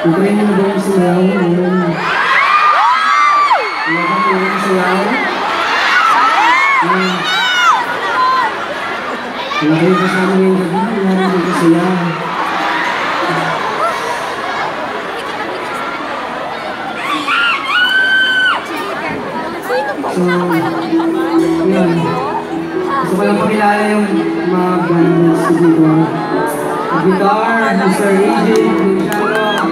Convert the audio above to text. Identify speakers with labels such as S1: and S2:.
S1: Nyo na sayaw? Ayun. Wala ba po yung sayaw? Ayun. Wala kayo kasama ngayong gabi. Wala rin yung sayaw. So, yun. Gusto ko lang pakilala yung mga bands dito. Guitar, Mr. AJ,